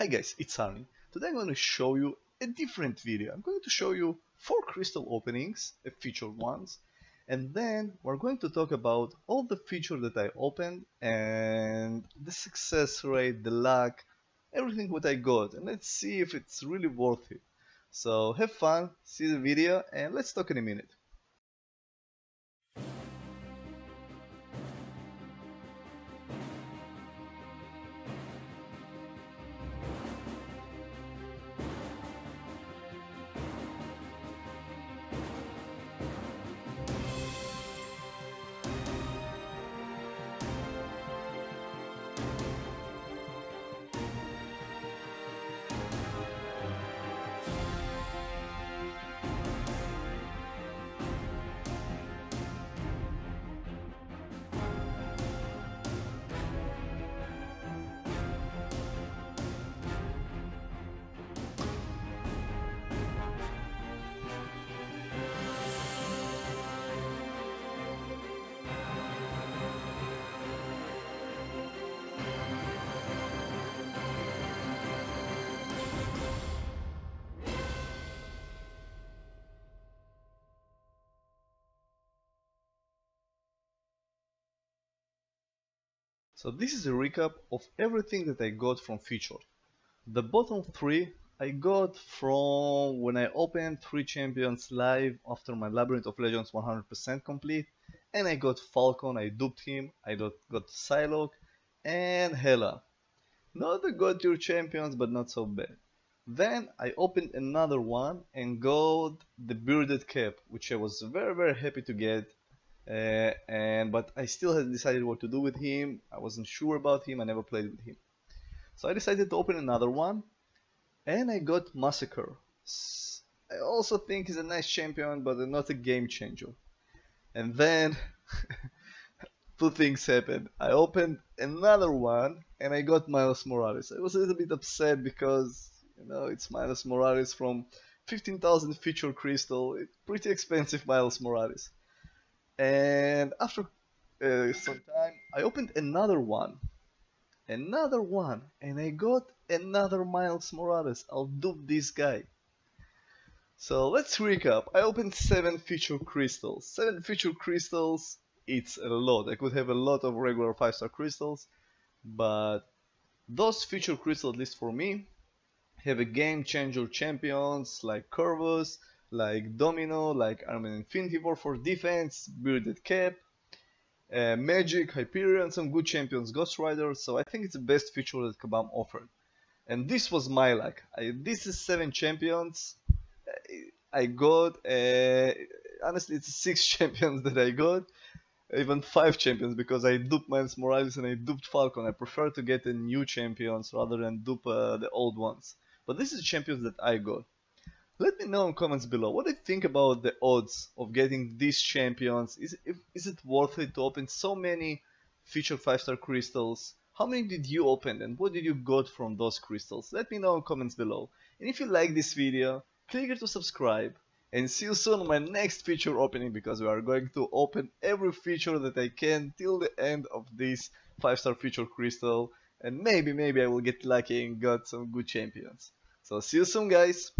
Hi guys, it's Arni. Today I'm going to show you a different video. I'm going to show you four crystal openings, a featured ones, and then we're going to talk about all the features that I opened and the success rate, the luck, everything what I got, and let's see if it's really worth it. So have fun, see the video, and let's talk in a minute. So this is a recap of everything that I got from Featured. The bottom three I got from when I opened 3 champions live after my Labyrinth of Legends 100% complete and I got Falcon, I duped him, I got, got Psylocke and Hela. Not the god tier champions but not so bad. Then I opened another one and got the Bearded Cap which I was very very happy to get uh, and but I still hadn't decided what to do with him. I wasn't sure about him. I never played with him. So I decided to open another one, and I got Massacre. I also think he's a nice champion, but not a game changer. And then two things happened. I opened another one, and I got Miles Morales. I was a little bit upset because you know it's Miles Morales from 15,000 feature crystal. It's pretty expensive Miles Morales and after uh, some time I opened another one. Another one. And I got another Miles Morales. I'll dupe this guy. So let's recap. I opened 7 feature crystals. 7 feature crystals it's a lot. I could have a lot of regular 5 star crystals but those feature crystals at least for me have a game changer champions like Corvus like Domino, like Armor Infinity War for defense, Bearded Cap, uh, Magik, Hyperion, some good champions, Ghost Rider, so I think it's the best feature that Kabam offered. And this was my luck. I, this is 7 champions I got, uh, honestly it's 6 champions that I got, even 5 champions because I duped Miles Morales and I duped Falcon. I prefer to get the new champions rather than dupe uh, the old ones. But this is champions that I got. Let me know in comments below what do you think about the odds of getting these champions. Is, is it worth it to open so many feature 5 star crystals? How many did you open and what did you got from those crystals? Let me know in comments below. And if you like this video, click here to subscribe. And see you soon on my next feature opening because we are going to open every feature that I can till the end of this 5 star feature crystal. And maybe, maybe I will get lucky and got some good champions. So see you soon guys.